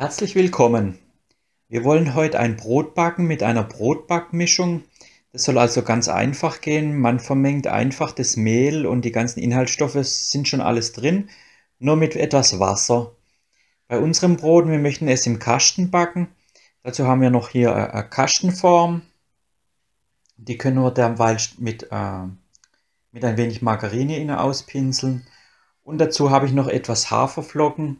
Herzlich willkommen! Wir wollen heute ein Brot backen mit einer Brotbackmischung. Das soll also ganz einfach gehen. Man vermengt einfach das Mehl und die ganzen Inhaltsstoffe sind schon alles drin, nur mit etwas Wasser. Bei unserem Brot, wir möchten es im Kasten backen. Dazu haben wir noch hier eine Kastenform. Die können wir derweil mit, äh, mit ein wenig Margarine innen auspinseln. Und dazu habe ich noch etwas Haferflocken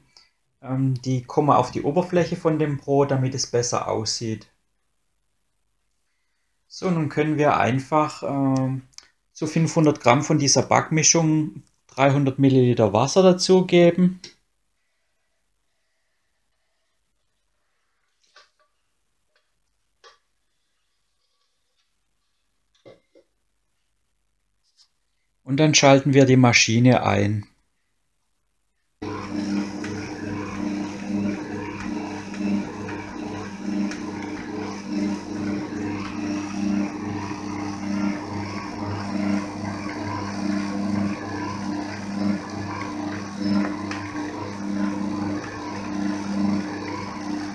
ähm, die kommen auf die Oberfläche von dem Brot, damit es besser aussieht. So, nun können wir einfach äh, zu 500 Gramm von dieser Backmischung 300 Milliliter Wasser dazugeben. Und dann schalten wir die Maschine ein.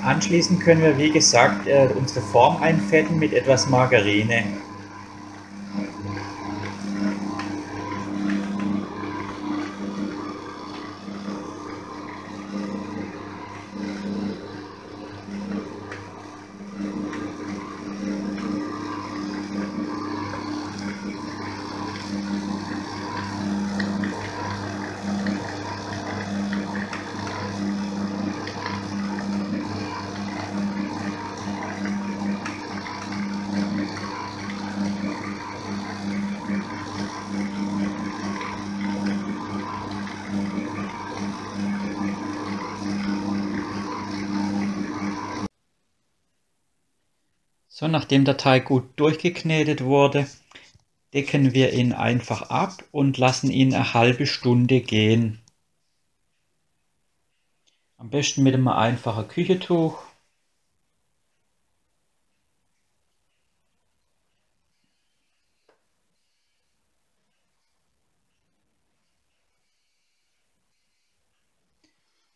Anschließend können wir, wie gesagt, äh, unsere Form einfetten mit etwas Margarine. So, nachdem der Teig gut durchgeknetet wurde, decken wir ihn einfach ab und lassen ihn eine halbe Stunde gehen. Am besten mit einem einfachen Küchentuch.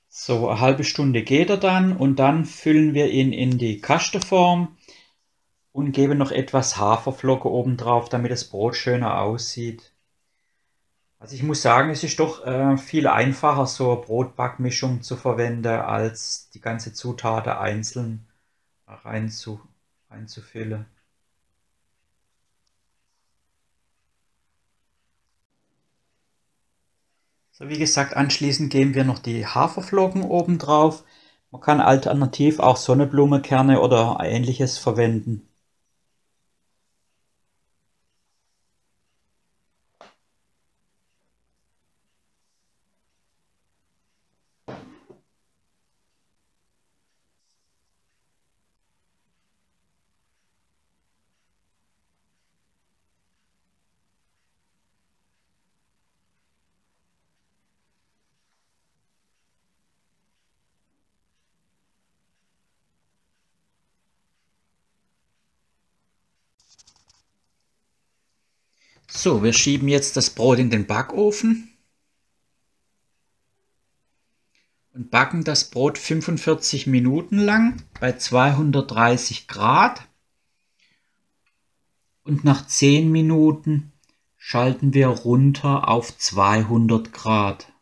So, eine halbe Stunde geht er dann und dann füllen wir ihn in die Kastenform und gebe noch etwas Haferflocke oben drauf, damit das Brot schöner aussieht. Also ich muss sagen, es ist doch äh, viel einfacher, so eine Brotbackmischung zu verwenden, als die ganze Zutaten einzeln reinzu, reinzufüllen. So wie gesagt, anschließend geben wir noch die Haferflocken oben drauf. Man kann alternativ auch Sonnenblumenkerne oder ähnliches verwenden. So, wir schieben jetzt das Brot in den Backofen und backen das Brot 45 Minuten lang bei 230 Grad. Und nach 10 Minuten schalten wir runter auf 200 Grad.